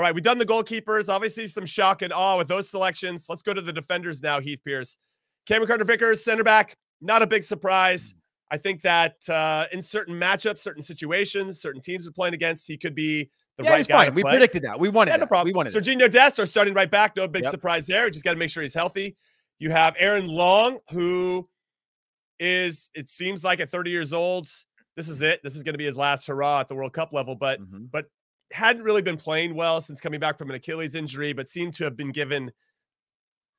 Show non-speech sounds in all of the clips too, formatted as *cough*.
All right, we've done the goalkeepers. Obviously, some shock and awe with those selections. Let's go to the defenders now, Heath Pearce. Cameron Carter Vickers, center back, not a big surprise. I think that uh, in certain matchups, certain situations, certain teams we're playing against, he could be the yeah, right he's guy. fine. We predicted that. We wanted yeah, no problem. We wanted. Serginho Dest, our starting right back, no big Yep. surprise there. Just got to make sure he's healthy. You have Aaron Long, who is, it seems like at 30 years old, this is it. This is going to be his last hurrah at the World Cup level, but Mhm. Hadn't really been playing well since coming back from an Achilles injury, but seemed to have been given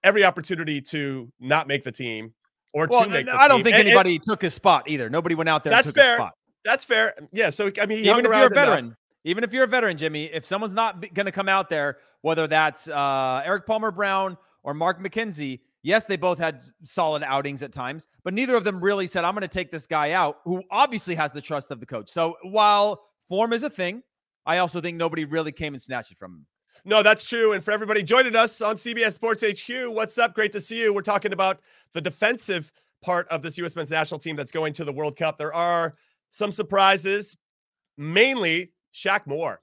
every opportunity to not make the team or Well, to make the I don't team. think And- and anybody took his spot either. Nobody went out there. That's and took fair. His spot. that's fair. Yeah. So, I mean, Even if you're a enough. veteran, even if you're a veteran, Jimmy, if someone's not going to come out there, whether that's uh, Erik Palmer Brown or Mark McKenzie, yes, they both had solid outings at times, but neither of them really said, "I'm going to take this guy out," who obviously has the trust of the coach. So while form is a thing, I also think nobody really came and snatched it from him. No, that's true. And for everybody joining us on CBS Sports HQ, what's up? Great to see you. We're talking about the defensive part of this U.S. men's national team that's going to the World Cup. There are some surprises, mainly Shaq Moore,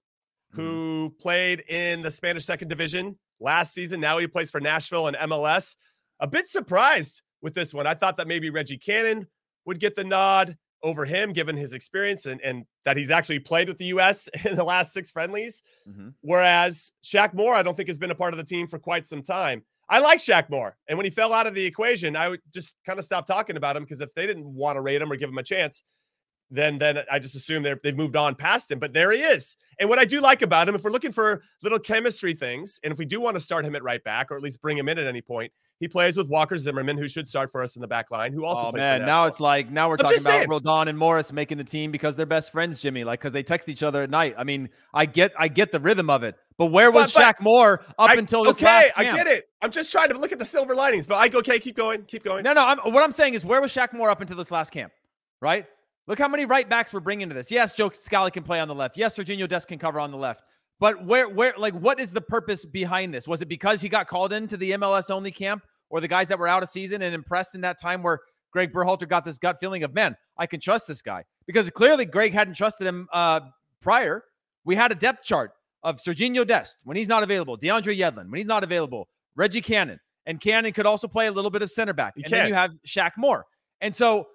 who mm-hmm. played in the Spanish second division last season. Now he plays for Nashville and MLS. A bit surprised with this one. I thought that maybe Reggie Cannon would get the nod over him, given his experience and, and that he's actually played with the U.S. *laughs* in the last six friendlies. Mhm. Whereas Shaq Moore, I don't think has been a part of the team for quite some time. I like Shaq Moore. And when he fell out of the equation, I would just kind of stop talking about him because if they didn't want to rate him or give him a chance, then then I just assume they're, they've moved on past him. But there he is. And what I do like about him, if we're looking for little chemistry things, and if we do want to start him at right back or at least bring him in at any point, he plays with Walker Zimmerman, who should start for us in the back line, who also oh man, now it's like now we're I'm talking about saying. Roldan and Morris making the team because they're best friends, Jimmy. Like because they text each other at night. I mean, I get I get the rhythm of it, but where was But- but Shaq Moore up I- until this okay, last I get it. I'm just trying to look at the silver linings, but I go okay, keep going, keep going. No, no. I'm, what I'm saying is, where was Shaq Moore up until this last camp? Right? Look how many right backs we're bringing to this. Yes, Joe Scally can play on the left. Yes, Serginho Dest can cover on the left. But where, where, like, what is the purpose behind this? Was it because he got called into the MLS only camp, or the guys that were out of season and impressed in that time where Gregg Berhalter got this gut feeling of, man, I can trust this guy because clearly Gregg hadn't trusted him uh, prior. We had a depth chart of Serginho Dest when he's not available, DeAndre Yedlin when he's not available, Reggie Cannon, and Cannon could also play a little bit of center back. He and then can. you have Shaq Moore, and so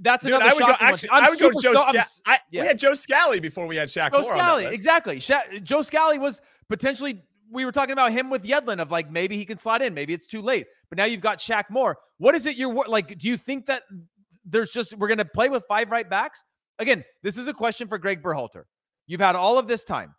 that's Dude, another I would go actually. I would go Joe. sto- I'm Sca- s- I, yeah. We had Joe Scally before we had Shaq Joe Moore Scally, exactly. Sha- Joe Scally was potentially. We were talking about him with Yedlin of like maybe he can slide in, maybe it's too late. But now you've got Shaq Moore. What is it you're like? Do you think that there's just we're gonna play with five right backs again? This is a question for Gregg Berhalter. You've had all of this time.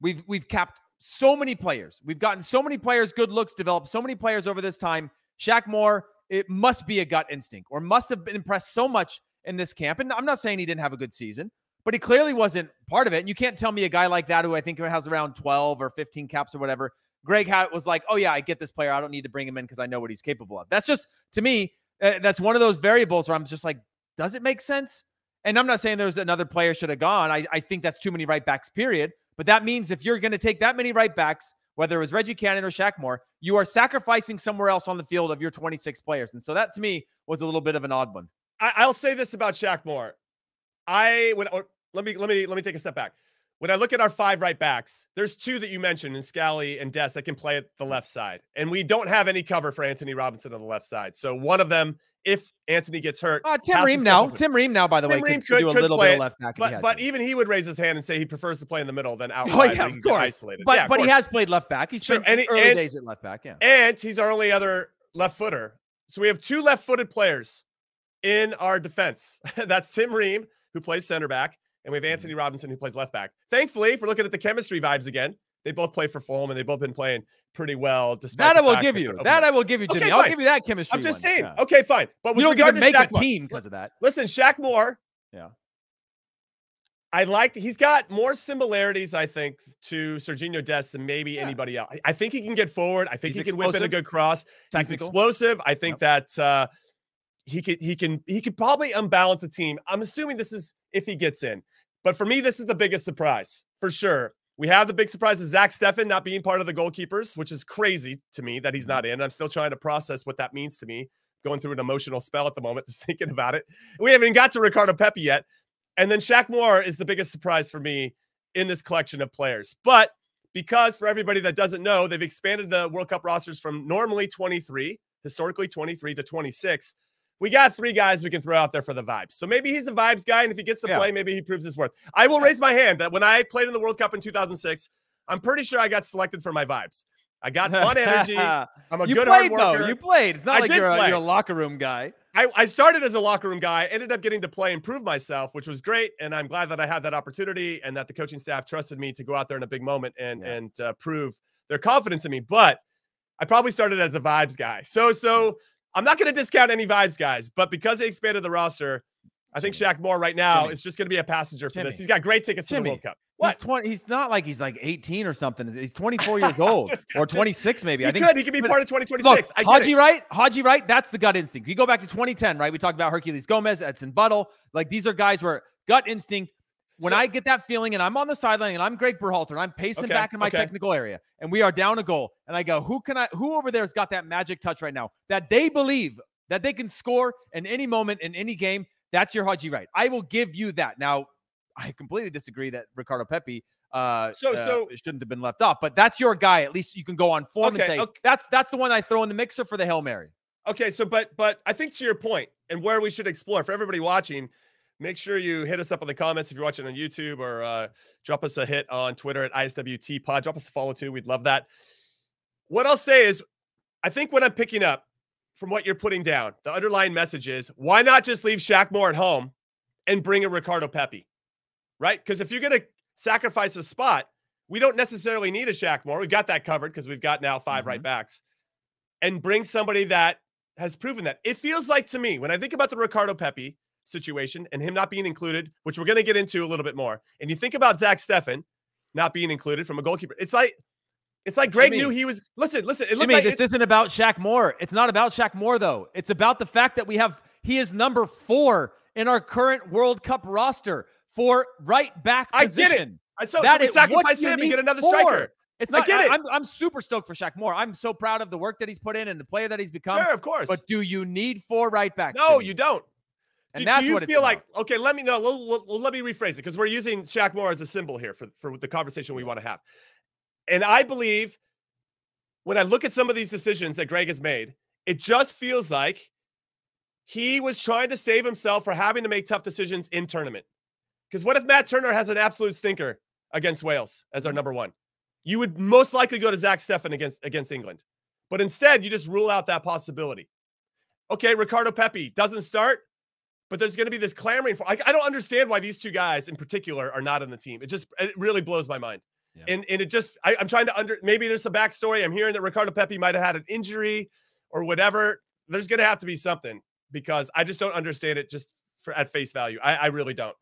We've we've capped so many players. We've gotten so many players good looks, developed so many players over this time. Shaq Moore, it must be a gut instinct or must have been impressed so much in this camp. And I'm not saying he didn't have a good season, but he clearly wasn't part of it. And you can't tell me a guy like that who I think has around 12 or 15 caps or whatever. Gregg had, was like, oh, yeah, I get this player. I don't need to bring him in because I know what he's capable of. That's just, to me, uh, that's one of those variables where I'm just like, does it make sense? And I'm not saying there's another player should have gone. I, I think that's too many right backs, period. But that means if you're going to take that many right backs, whether it was Reggie Cannon or Shaq Moore, you are sacrificing somewhere else on the field of your 26 players. And so that to me was a little bit of an odd one. I, I'll say this about Shaq Moore. I when or, let me let me let me take a step back. When I look at our five right backs, there's two that you mentioned in Scally and Dest that can play at the left side, and we don't have any cover for Anthony Robinson on the left side. So one of them, if Anthony gets hurt, Uh, Tim Ream now. Tim Ream now, by the Tim way, Ream could, could- do a could little play bit it, left back. but but even he would raise his hand and say he prefers to play in the middle than out *laughs* Oh yeah, of he can get course. isolated. But Yeah, but he has played left back. He's Sure, and early and- days at left back. Yeah. and he's our only other left footer. So we have two left footed players in our defense. *laughs* That's Tim Ream, who plays center back, and we have Anthony Robinson, who plays left back. Thankfully, if we're looking at the chemistry vibes again, they both play for Fulham and they've both been playing pretty well. Despite That I will give you. they're That I will give you, Okay, Jimmy. I'll give you that chemistry. I'm just one. saying. Yeah. Okay, fine. But You don't even to make Shaq a Moore- team because of that. Listen, Shaq Moore. Yeah. I like he's got more similarities, I think, to Serginho Dest than maybe Yeah. anybody else. I- I think he can get forward. I think He's he can whip in a good cross. He's explosive. I think Yep. that uh, he could he can he could probably unbalance a team. I'm assuming this is if he gets in. But for me, this is the biggest surprise for sure. We have the big surprise of Zach Steffen not being part of the goalkeepers, which is crazy to me that he's Mm-hmm. not in. I'm still trying to process what that means to me. Going through an emotional spell at the moment, *laughs* just thinking about it. We haven't even got to Ricardo Pepi yet. And then Shaq Moore is the biggest surprise for me in this collection of players. But because for everybody that doesn't know, they've expanded the World Cup rosters from normally 23, historically 23 to 26. We got three guys we can throw out there for the vibes. So maybe he's a vibes guy, and if he gets to yeah. play, maybe he proves his worth. I will raise my hand that when I played in the World Cup in 2006, I'm pretty sure I got selected for my vibes. I got *laughs* fun energy. I'm a you good played, hard worker. Though. You played. It's not I like you're a, you're a, locker room guy. I, I started as a locker room guy, ended up getting to play and prove myself, which was great. And I'm glad that I had that opportunity and that the coaching staff trusted me to go out there in a big moment and yeah. and uh, prove their confidence in me. But I probably started as a vibes guy. So so I'm not going to discount any vibes guys, but because they expanded the roster, I think Shaq Moore right now Jimmy. is just going to be a passenger for Jimmy. this. He's got great tickets Jimmy. to the World Cup. What? He's 20. He's not like he's like 18 or something. He's 24 *laughs* years old or 26 just, maybe. I think could. He could be part of 2026. Look, Haji Wright, Haji Wright. That's the gut instinct. You go back to 2010, right? We talked about Herculez Gomez, Edson Buddle. Like these are guys where gut instinct. When so, I get that feeling and I'm on the sideline and I'm Gregg Berhalter and I'm pacing okay, back in my okay. technical area and we are down a goal and I go, who can I? Who over there's got that magic touch right now that they believe that they can score in any moment in any game? That's your Haji Wright. I will give you that. Now, I completely disagree that Ricardo Pepi uh, so uh, so it shouldn't have been left off. But that's your guy. At least you can go on form okay, and say okay. that's that's the one I throw in the mixer for the hail mary. Okay, so but but I think to your point and where we should explore for everybody watching, make sure you hit us up in the comments if you're watching on YouTube or uh, drop us a hit on Twitter at ISWT Pod. Drop us a follow too. We'd love that. What I'll say is, I think what I'm picking up from what you're putting down, the underlying message is why not just leave Shaq Moore at home and bring a Ricardo Pepi, right? Because if you're gonna sacrifice a spot. We don't necessarily need a Shaq Moore. We've got that covered because we've got now 5 mm-hmm. right backs. And bring somebody that has proven that. It feels like to me, when I think about the Ricardo Pepi situation and him not being included, which we're going to get into a little bit more, and you think about Zach Steffen not being included from a goalkeeper, it's like it's like Gregg Jimmy, knew he was. Listen, listen. It Jimmy, like this isn't about Shaq Moore. It's not about Shaq Moore though. It's about the fact that we have he is number four in our current World Cup roster for right back position. I get it. So, that so we sacrifice him and get another for. striker. It's not. I get it. I, am I'm, I'm super stoked for Shaq Moore. I'm so proud of the work that he's put in and the player that he's become. Sure, of course. But do you need four right backs? No, you don't. And do, that's do you what feel like? Okay, let me know. Let, me rephrase it because we're using Shaq Moore as a symbol here for for the conversation we want to have. And I believe when I look at some of these decisions that Gregg has made, it just feels like he was trying to save himself for having to make tough decisions in tournament. Because what if Matt Turner has an absolute stinker against Wales as our mm-hmm. number one? You would most likely go to Zach Steffen against against England. But instead, you just rule out that possibility. Okay, Ricardo Pepi doesn't start, but there's going to be this clamoring for. I, I, don't understand why these two guys in particular are not on the team. It just it really blows my mind. Yeah. And and it just I, am trying to under maybe there's a backstory. I'm hearing that Ricardo Pepi might have had an injury or whatever. There's going to have to be something because I just don't understand it just for at face value. I, I really don't.